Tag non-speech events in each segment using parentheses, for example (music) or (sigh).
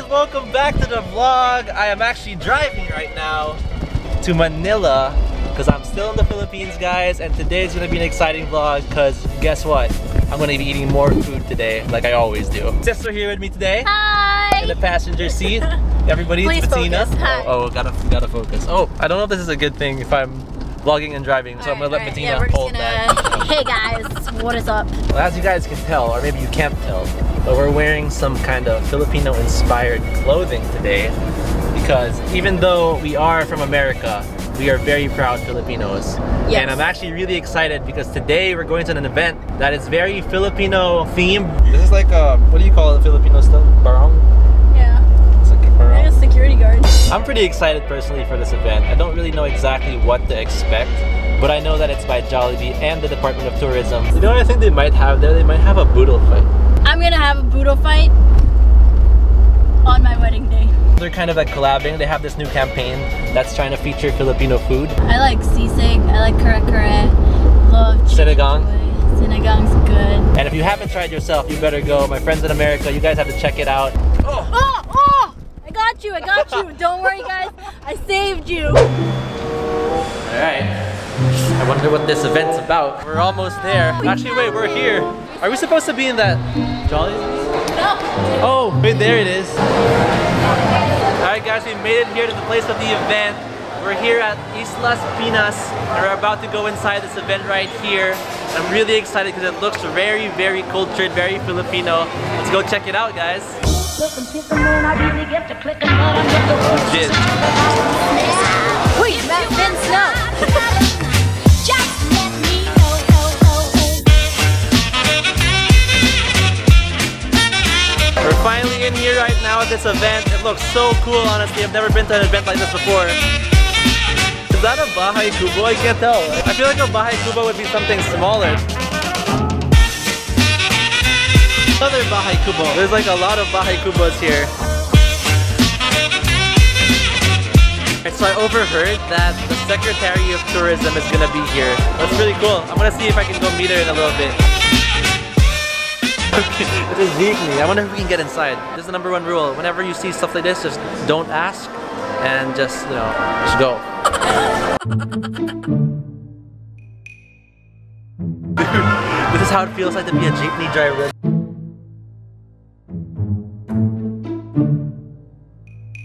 guys, welcome back to the vlog. I am actually driving right now to Manila because I'm still in the Philippines guys and today is gonna be an exciting vlog because guess what? I'm gonna be eating more food today like I always do. Sister here with me today. Hi! In the passenger seat. (laughs) Everybody, Please Bettina. focus. Oh, oh, gotta, gotta focus. Oh, I don't know if this is a good thing if I'm vlogging and driving, so I'm gonna let Alright, Bettina yeah, hold that. gonna- (laughs) Hey guys, what is up? Well, as you guys can tell, or maybe you can't tell, but we're wearing some kind of Filipino-inspired clothing today because even though we are from America, we are very proud Filipinos. Yes. And I'm actually really excited because today we're going to an event that is very Filipino themed. This is like a, what do you call it, Filipino stuff? Barong? Yeah, It's like a barong. a security guard. I'm pretty excited personally for this event. I don't really know exactly what to expect, but I know that it's by Jollibee and the Department of Tourism. You know what I think they might have there? They might have a boodle fight. I'm gonna have a boodle fight on my wedding day. They're kind of like collabing. They have this new campaign that's trying to feature Filipino food. I like sisig, I like kare kare, love Sinigang. Sinigang's good. And if you haven't tried yourself, you better go. My friends in America, you guys have to check it out. Oh, oh! oh! I got you, I got you. Don't worry guys, I saved you. Alright. I wonder what this event's about. We're almost there. Actually, wait, we're here. Are we supposed to be in that Jolly? No. Oh, wait, there it is. Alright guys, we made it here to the place of the event. We're here at Islas Pinas and we're about to go inside this event right here. I'm really excited because it looks very, very cultured, very Filipino. Let's go check it out, guys. Legit. Wait, in here right now at this event. It looks so cool, honestly. I've never been to an event like this before. Is that a Bahay Kubo? I can't tell. I feel like a Bahay Kubo would be something smaller. Another Bahay Kubo. There's like a lot of Bahay Kubos here. So I overheard that the Secretary of Tourism is gonna be here. That's really cool. I'm gonna see if I can go meet her in a little bit. It is weekly. I wonder if we can get inside. This is the number one rule. Whenever you see stuff like this, just don't ask and just, you know, just go. Dude, (laughs) this is how it feels like to be a jeepney driver.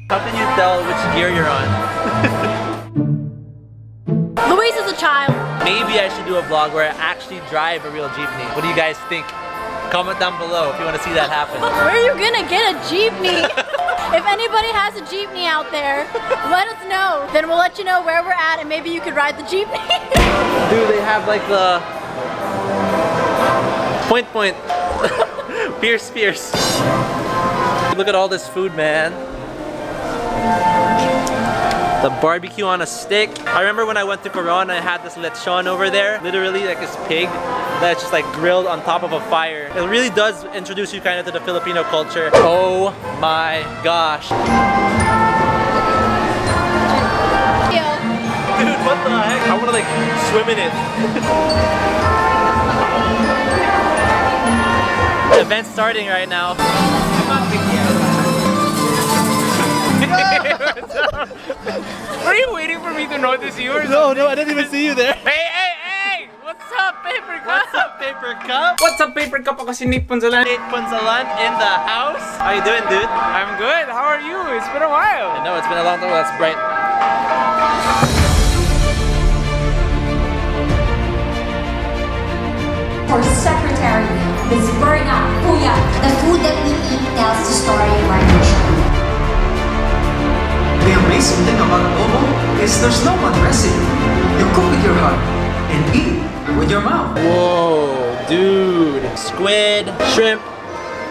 How can you tell which gear you're on? (laughs) Luis is a child. Maybe I should do a vlog where I actually drive a real jeepney. What do you guys think? Comment down below if you want to see that happen. (laughs) Where are you gonna get a jeepney? (laughs) if anybody has a jeepney out there, let us know. Then we'll let you know where we're at and maybe you could ride the jeepney. (laughs) Dude, they have like the point point. Pierce Pierce. Look at all this food, man. The barbecue on a stick. I remember when I went to Coron, I had this lechon over there. Literally like this pig that's just like grilled on top of a fire. It really does introduce you kind of to the Filipino culture. Oh my gosh. Dude, what the heck? I wanna like swim in it. (laughs) the event's starting right now. (laughs) Are you waiting for me to notice you or no, no, I didn't even see you there. Hey, hey! What's up, Paper Cup? What's up, Paper Cup? What's up, Paper Cup? Ako si Nick Punzalan. Nate Punzalan in the house. How you doing, dude? I'm good. How are you? It's been a while. I know it's been a long time. That's bright. For Secretary is Berna Puyat. The food that we eat tells the story of our nation. The amazing thing about adobo is there's no one recipe. You cook with your heart and eat with your mouth. Whoa, dude. Squid, shrimp.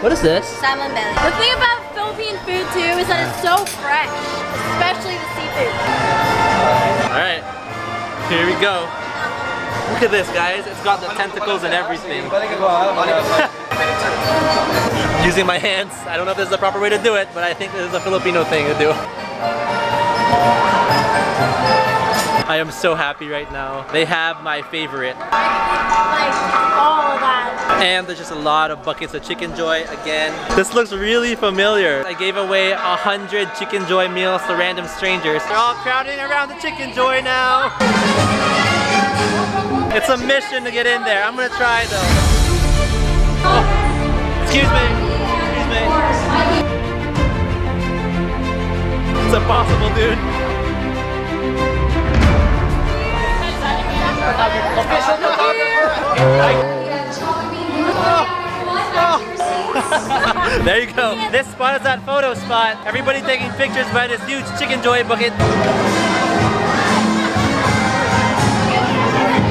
What is this? Salmon belly. The thing about Philippine food too is that it's so fresh, especially the seafood. All right, here we go. Look at this, guys. It's got the tentacles and everything. (laughs) Using my hands. I don't know if this is the proper way to do it, but I think this is a Filipino thing to do. I am so happy right now. They have my favorite. And there's just a lot of buckets of Chickenjoy again. This looks really familiar. I gave away a hundred Chickenjoy meals to random strangers. They're all crowding around the Chickenjoy now. It's a mission to get in there. I'm gonna try though. Oh, excuse me. Excuse me. It's impossible, dude. Official There you go. This spot is that photo spot. Everybody taking pictures by this huge Chickenjoy bucket.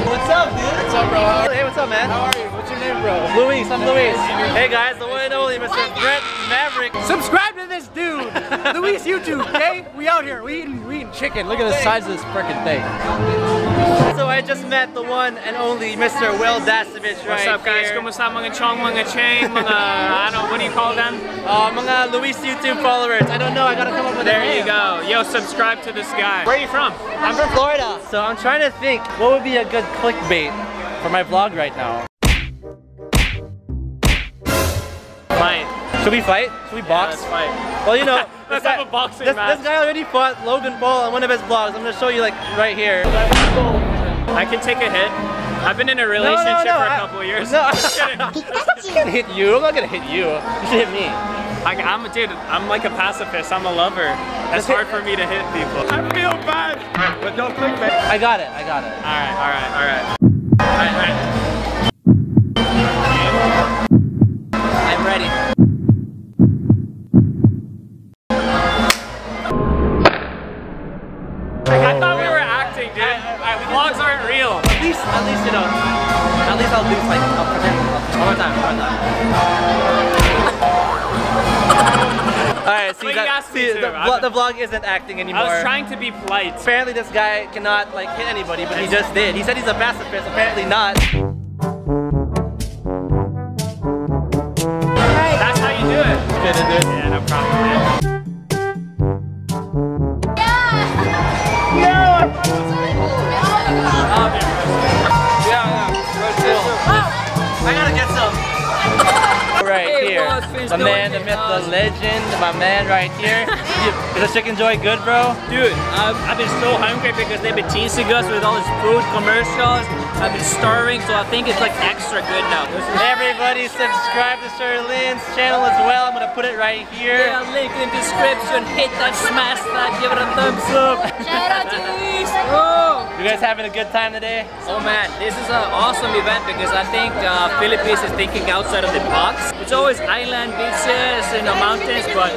What's up, dude? What's up, bro? Hey, what's up, man? How are you? What's name, bro? Luis. I'm Luis. Hey, guys, the one and only Mr. Bret Maverick. Subscribe to this dude, (laughs) Luis YouTube. Okay, we out here. We eating, we eating chicken. Look at the size of this freaking thing. So I just met the one and only Mr. Wil Dasovich right What's up, guys? here. Kumusta mga chong, mga chain, mga I don't know. What do you call them? Uh, mga Luis YouTube followers. I don't know. I gotta come up with a There you go. Yo, subscribe to this guy. Where are you from? I'm from Florida. So I'm trying to think what would be a good clickbait for my vlog right now. Fine. Should we fight? Should we box? Let's fight. Well, you know, (laughs) Let's this guy- have a boxing this, match. This guy already fought Logan Paul on one of his vlogs. I'm gonna show you like right here. I can take a hit. I've been in a No, no, relationship no, for a I- couple of years. No, (laughs) (laughs) I'm gonna hit you. I'm not gonna hit you. You should hit me. I, I'm a dude. I'm like a pacifist. I'm a lover. It's hard for me to hit people. I feel bad, but don't click me. I got it. I got it. All right, all right, all right. Vlogs aren't real. At least, at least you know. At least I'll do like I'll pretend. One more time. One more time. (laughs) All right. See you that? See the, vlog, the vlog isn't acting anymore. I was trying to be polite. Apparently, this guy cannot like hit anybody, but he just did. He said he's a pacifist. Apparently not. That's how you do it. Here. boss, finish The doing man, the myth, the legend, my man right here. Is the Chickenjoy good, bro? Dude, I've, I've been so hungry because they've been teasing us with all these food commercials. I've been starving, so I think it's like extra good now. Everybody subscribe to Sherlyn's channel as well. I'm gonna put it right here. Yeah, link in the description. Hit that, smash that, give it a thumbs up. Shout out to Luis. Oh, You guys having a good time today? oh man, this is an awesome event because I think uh, Philippines is thinking outside of the box. It's always island beaches, you the mountains, but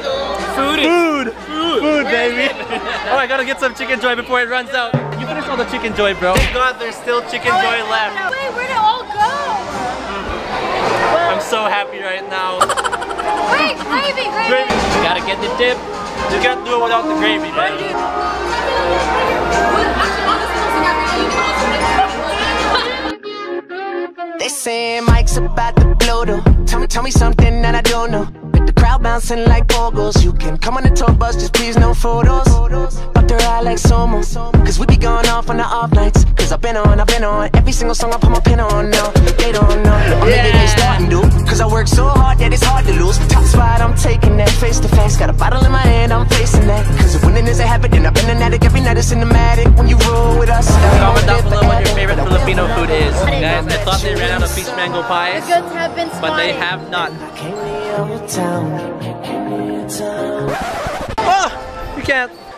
food is Food! Food, baby! (laughs) oh, I gotta get some Chickenjoy before it runs out. You finished all the Chickenjoy, bro. Thank God there's still chicken Oh, joy wait, left. Wait, where'd it all go? I'm so happy right now. Wait, gravy, gravy. Gravy. You gotta get the dip. You can't do it without the gravy, man. They saying Mike's about to blow though. Tell me, tell me something that I don't know. With the crowd bouncing like pogos. You can come on the tour bus, just please no photos. But they're out like Somo. Cause we be going off on the off nights. Cause I've been on, I've been on. Every single song I put my pin on now. They don't know. Or maybe they starting to. Cause I work so hard that it's hard to lose. Top spot, I'm taking that face to face. Got a bottle in my hand, I'm facing that. Cause if winning is a habit, then I've been an addict. Every night it's cinematic. When you roll with us, Comment down below what your favorite Filipino food is. Guys, I thought they ran out of peach mango The pies, goods have been spotted. but they have not. Came town. Came to your town. Oh! You can't. (laughs)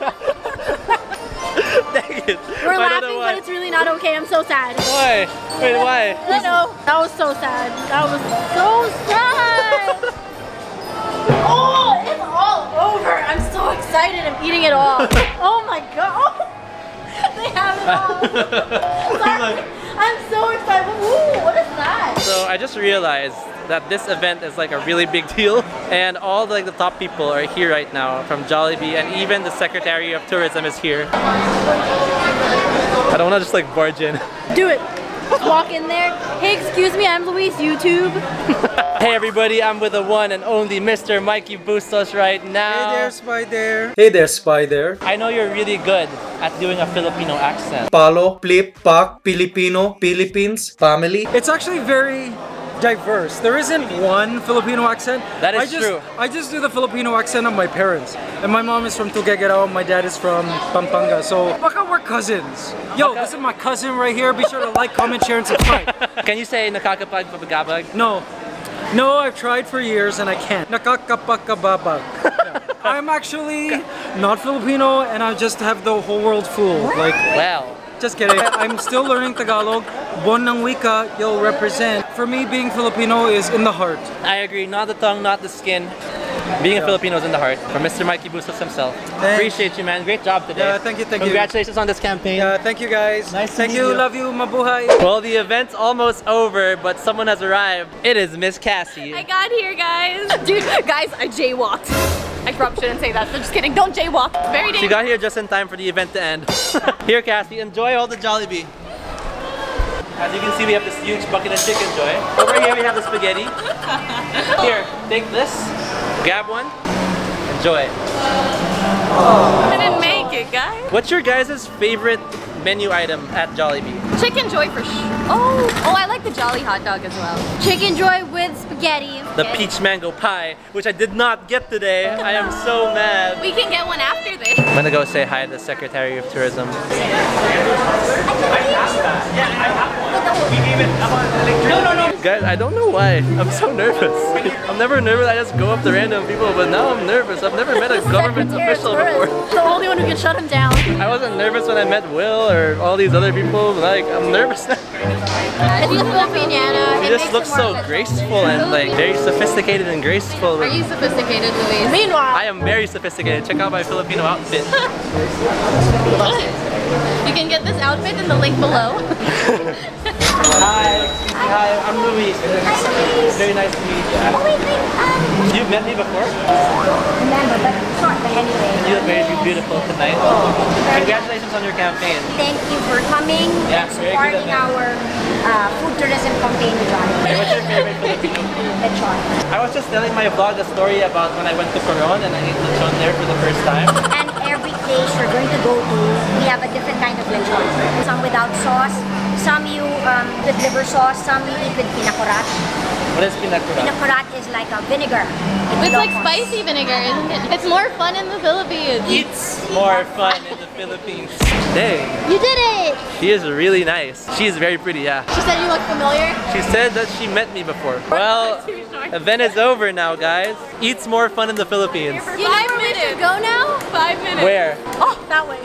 Dang it. We're laughing, but it's really not okay. I'm so sad. Why? Wait, why? I know. That was so sad. That was so sad. (laughs) oh, it's all over. I'm so excited. I'm eating it all. (laughs) oh my god. They have it all. Sorry. I'm so excited. Ooh, what is that? So I just realized that this event is like a really big deal and all like the top people are here right now from Jollibee and even the Secretary of Tourism is here. I don't want to just like barge in. Do it. Walk in there. Hey, excuse me, I'm Luis YouTube. (laughs) Hey everybody, I'm with the one and only Mr. Mikey Bustos right now. Hey there, Spider. Hey there, Spider. I know you're really good at doing a Filipino accent. Palo, Plip, Pak, Filipino, Philippines, family. It's actually very diverse. There isn't one Filipino accent. That is I just, true. I just do the Filipino accent of my parents. And my mom is from Tuguegarao, my dad is from Pampanga. So, baka we're cousins. Yo, Baka- this is my cousin right here. Be sure to like, comment, share, and subscribe. (laughs) Can you say nakakapag papagabag? No. No, I've tried for years and I can't. Nakakapakababag. (laughs) Yeah. I'm actually not Filipino and I just have the whole world fooled. Like, Well, just kidding. I'm still learning Tagalog. Bon ng wika, you'll represent. For me, being Filipino is in the heart. I agree. Not the tongue, not the skin. Being a Filipino is in the heart. From Mr. Mikey Bustos himself. Thanks. Appreciate you, man. Great job today. Yeah, thank you, thank you. Congratulations on this campaign. Yeah, thank you guys. Nice to Thank you, you. love you, mabuhay. Well, the event's almost over, but someone has arrived. It is Miss Cassie. I got here, guys. Dude, guys, I jaywalked. I probably shouldn't say that. I'm just kidding. Don't jaywalk. It's very She dangerous. got here just in time for the event to end. (laughs) here, Cassie, enjoy all the Jollibee. As you can see, we have this huge bucket of chicken, Joy. Over here, we have the spaghetti. Here, take this, grab one, enjoy. I didn't make it, guys. What's your guys' favorite menu item at Jollibee? Chickenjoy for sh- Oh, oh, I like the Jolly hot dog as well. Chickenjoy with spaghetti. The peach mango pie, which I did not get today. I am so mad. We can get one after this. I'm gonna go say hi to the Secretary of Tourism. I no, no, no. Guys, I don't know why. I'm so nervous. I'm never nervous. I just go up to random people, but now I'm nervous. I've never met a government official before. (laughs) The only one who can shut him down. I wasn't nervous when I met Wil or all these other people. Like, I'm nervous now. If he's Filipiniana, He it just makes looks it so official. graceful and like very sophisticated and graceful. Are you sophisticated, Luis? Meanwhile, I am very sophisticated. Check out my Filipino outfit. (laughs) You can get this outfit in the link below. (laughs) Hi, hi, I'm Luis. Very nice to meet you. Oh, wait, wait. Uh, You've met me before? remember, but short, but anyway. You look very beautiful tonight. Congratulations on your campaign. Thank you for coming Yeah, and very good supporting our uh, food tourism campaign, John. Hey, what's your favorite Filipino? Lechon. (laughs) I was just telling my vlog a story about when I went to Coron and I ate lechon there for the first time. And every place you're going to go to, we have a different kind of lechon. Some without sauce, some you um, with liver sauce, some you eat with pinakurat. What is pinakurat? Pinakurat is like a vinegar. It's like Ilocos. spicy vinegar, isn't it? It's more fun in the Philippines. It's more fun in the Philippines. Dang, you did it. she is really nice. She is very pretty, yeah. She said you look familiar. She said that she met me before. Well, event is over now, guys. Eats more fun in the Philippines. For You know five where we should minutes. go now? Five minutes. Where? Oh, that way.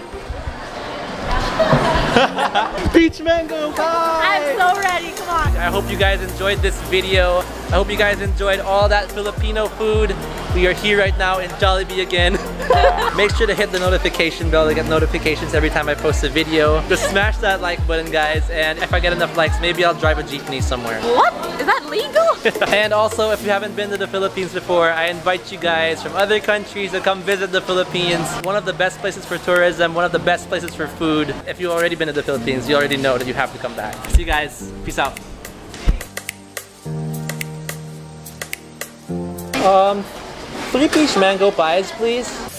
(laughs) Peach mango pie! I'm so ready. Come on. I hope you guys enjoyed this video. I hope you guys enjoyed all that Filipino food. We are here right now in Jollibee again. (laughs) Make sure to hit the notification bell to get notifications every time I post a video. Just smash that like button, guys. And if I get enough likes, maybe I'll drive a jeepney somewhere. What? Is that legal? (laughs) and also, if you haven't been to the Philippines before, I invite you guys from other countries to come visit the Philippines. One of the best places for tourism, one of the best places for food. If you've already been to the Philippines, you already know that you have to come back. See you guys. Peace out. Um, three piece mango pies, please.